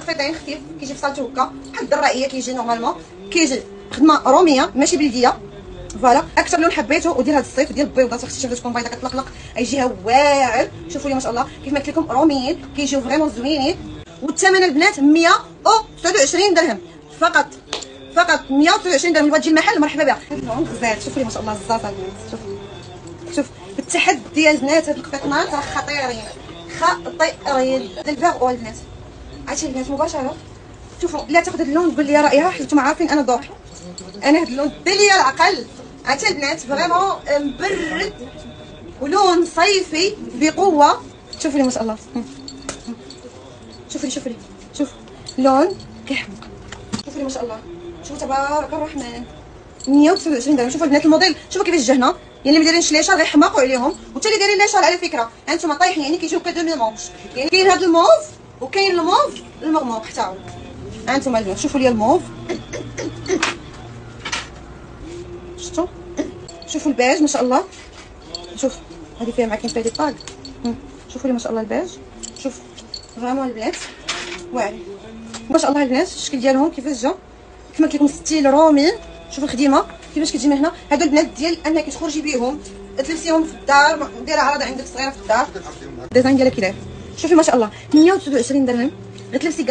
فطين خفيف كيجي في صالته هكا بحال الدرائيه كيجي normalement كيجي خدمه روميه ماشي بلديه voilà أكثر لون حبيته وديال هذا الصيف ديال البيضات أختي شفتها تكون بيضه كتلقلق يجيها واعر شوفوا لي ما شاء الله كيف ما قلت لكم روميين كيجيو vraiment زوينين والثمن البنات 129 درهم فقط فقط 129 درهم اللي تجي المحل مرحبا بها غزال شوفوا لي ما شاء الله الزازه البنات شوف شوف بالتحدي يا بنات هاد القطنات راه خطيرين خطيرين الباغ البنات عرفتي البنات مباشرة. شوفوا لا تاخذ اللون تقول لي رأيها حيت نتوما عارفين أنا ذوق أنا هاد اللون ديال العقل. عرفتي البنات vraiment مبرد ولون صيفي بقوة. شوفوا لي ما شاء الله. شوفوا لي شوفوا لي. شوف لون كيحمق شوفوا لي ما شاء الله. شوفوا تبارك الرحمن. 129 درهم. شوفوا البنات الموديل. شوفوا كيفاش جا هنا يعني اللي ما دايرينش ليشار غيحماقوا عليهم وحتى اللي دايرين ليشار على فكرة. هانتوما طايحين يعني كيجيو ك demi-manches يعني كاين هذا الموف وكاين الموف؟ المغموق حتى هو هانتوما البنات شوفوا لي الموف. شفتوا؟ شوفوا البيج ما شاء الله. شوف هذه فيها كاين دي طاق شوفوا لي ما شاء الله البيج. شوف vraiment البنات واعر ما شاء الله البنات الشكل ديالهم كيفاش جا؟ كما لكم style رومي. شوفوا الخديمة كيفاش كتجي من هنا. هادو البنات ديال أنك تخرجي بهم تلبسيهم في الدار دير عرض عندك صغيرة في الدار. ال design ديالها كي داير شوفي ما شاء الله 129 درهم. غتلبسي